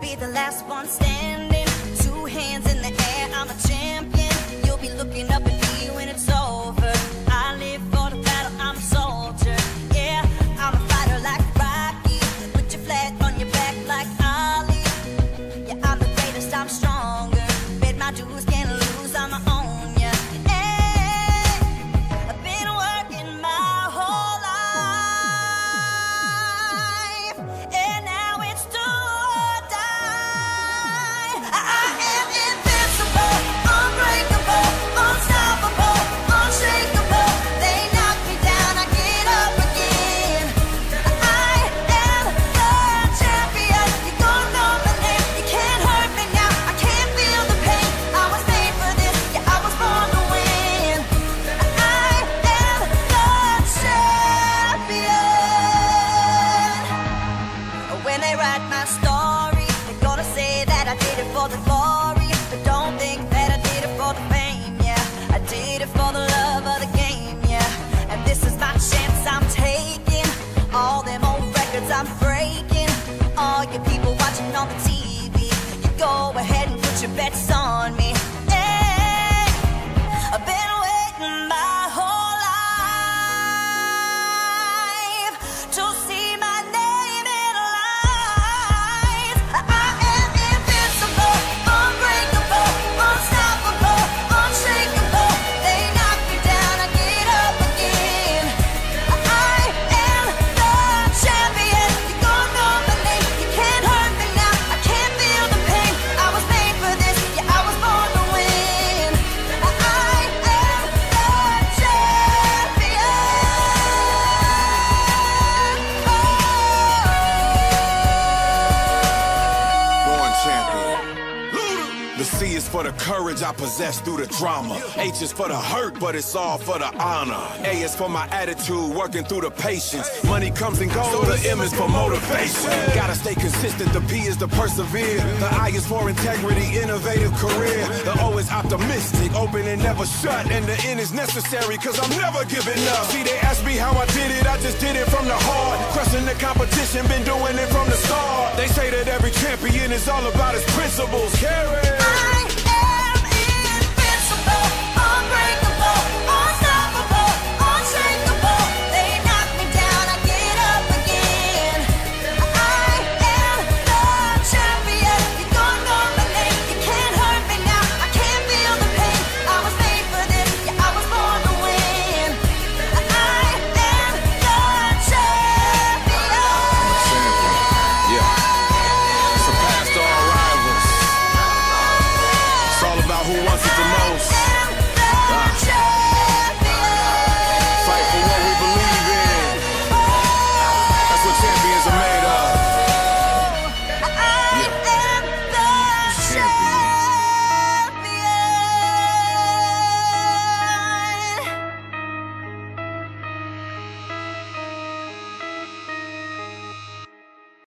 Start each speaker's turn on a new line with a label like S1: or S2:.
S1: be the last one standing. Two hands in the air, I'm a champion. You'll be looking up at me when it's over. I live for the battle, I'm a soldier. Yeah, I'm a fighter like Rocky. Put your flag on your back like Ali. Yeah, I'm the greatest, I'm stronger. Bet my dues When they write my story, they're gonna say that I did it for the glory. But don't think that I did it for the fame, yeah. I did it for the love of the game, yeah. And this is my chance I'm taking. All them old records I'm breaking. All you people watching on the TV, you go ahead and put your bets on
S2: C is for the courage I possess through the drama. H is for the hurt, but it's all for the honor. A is for my attitude, working through the patience. Money comes and goes, so the M is for motivation. Gotta stay consistent, the P is to persevere. The I is for integrity, innovative career. The O is optimistic, open and never shut. And the N is necessary, cause I'm never giving up. See, they ask me how I did it, I just did it from the heart. Crushing the competition, been doing it from the start. They say that every champion is all about his principles. Carry.
S1: I